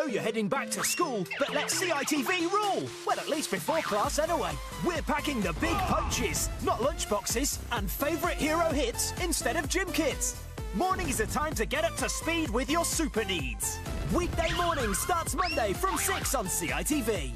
know you're heading back to school, but let CITV rule. Well, at least before class anyway. We're packing the big punches, not lunchboxes, and favourite hero hits instead of gym kits. Morning is the time to get up to speed with your super needs. Weekday morning starts Monday from 6 on CITV.